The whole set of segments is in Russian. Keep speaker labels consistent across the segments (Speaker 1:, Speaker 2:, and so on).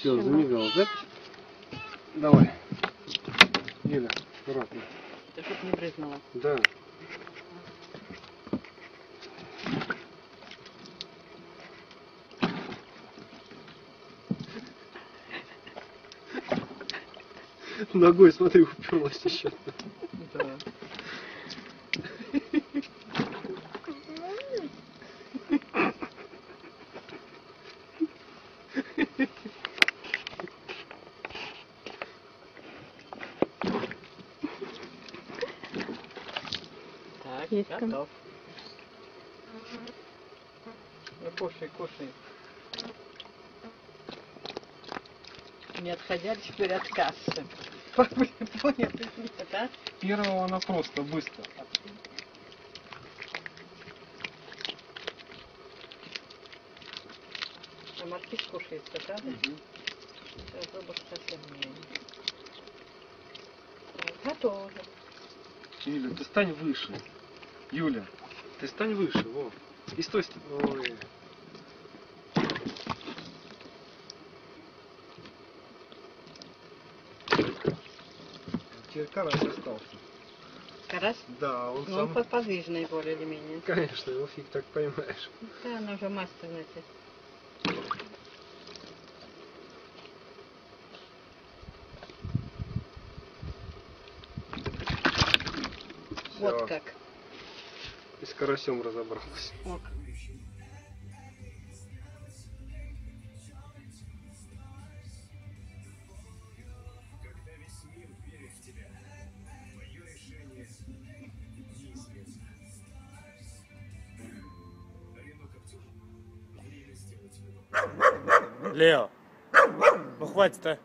Speaker 1: Все, замигал запись. Давай. Юля, аккуратно.
Speaker 2: Это чтоб не брызнуло.
Speaker 1: Да. Ногой, смотри, уперлась еще.
Speaker 2: Да. Так,
Speaker 3: Есть
Speaker 2: готов. Ну, кушай, кушай. Не отходя теперь от кассы. Понял, нет, да?
Speaker 1: Первого она просто быстро.
Speaker 2: А маркиз кушается, правда? Сейчас зубы совсем не... Готово.
Speaker 1: Юля, ты стань выше. Юля, ты стань выше, во. И стой. Ой. Теперь карась остался.
Speaker 2: Карась?
Speaker 1: Да, он
Speaker 2: Ну,
Speaker 1: сам...
Speaker 2: он подвижный более или менее.
Speaker 1: Конечно, его фиг так поймаешь.
Speaker 2: Да, она уже мастер, знаете. Вот
Speaker 1: Всё.
Speaker 2: как.
Speaker 1: Карасем разобралась.
Speaker 2: Вот.
Speaker 4: Лео, ну хватит, а.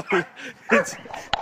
Speaker 4: Все.
Speaker 5: Она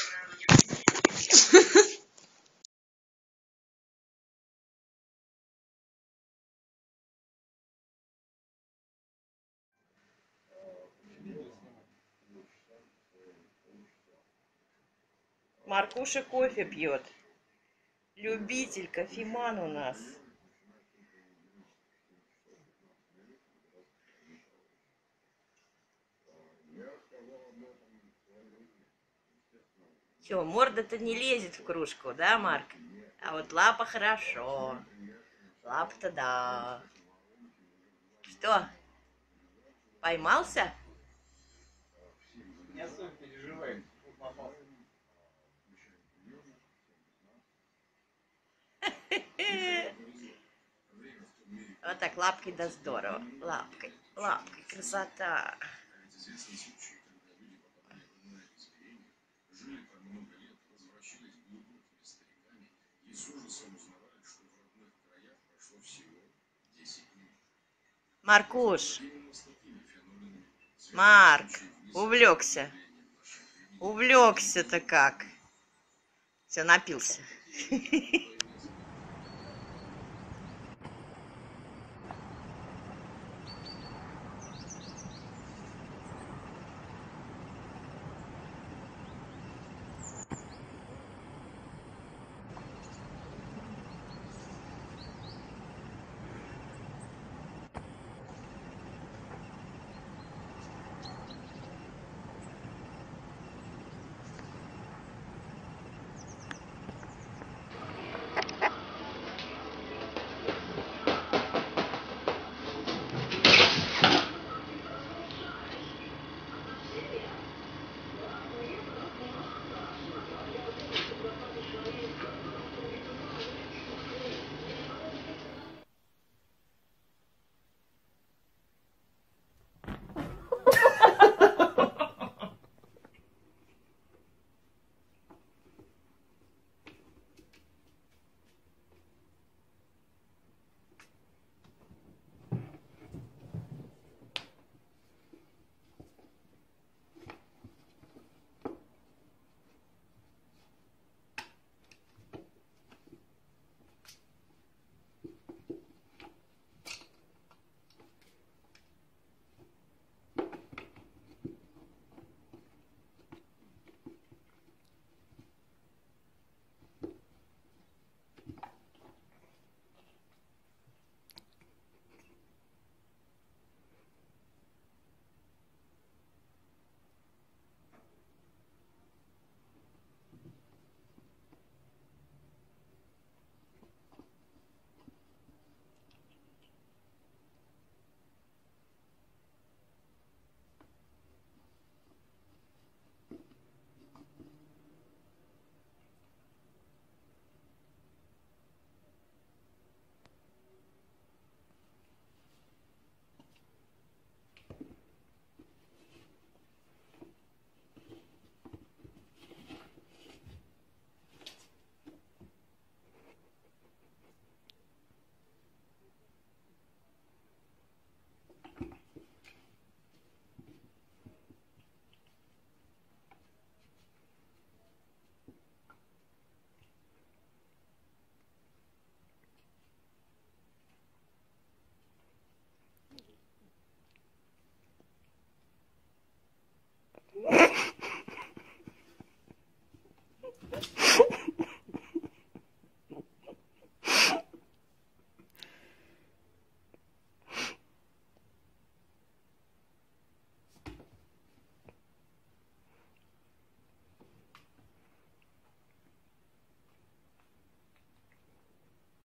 Speaker 2: Маркуша кофе пьет. Любитель, кофеман у нас. Все, морда-то не лезет в кружку, да, Марк? А вот лапа хорошо. Лапа-то да. Что? Поймался?
Speaker 4: Не особо переживай.
Speaker 2: Вот так, лапкой, да здорово. Лапкой, лапкой, красота. Маркуш, Марк, увлекся. Увлекся-то как. Все, напился.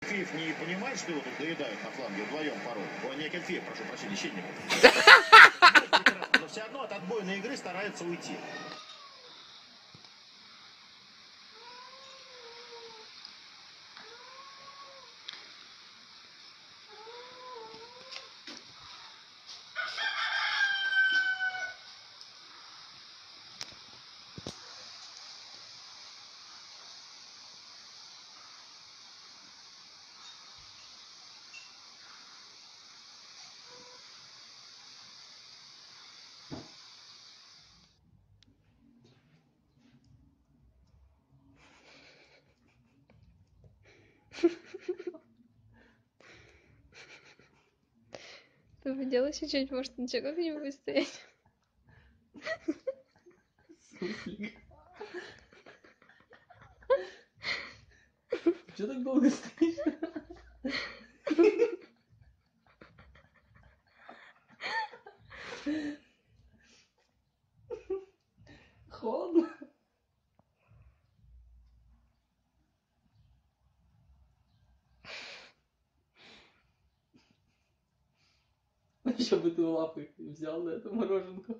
Speaker 3: Киев не понимает, что его тут доедают на фланге вдвоем порой? О, не Кельфиев, прошу прощения, Щенников. Но все равно от отбойной игры старается уйти.
Speaker 6: Видела чуть-чуть, может, ничего как-нибудь стоять?
Speaker 7: Че так долго стоишь? Холодно. чтобы ты лапы взял на это мороженку.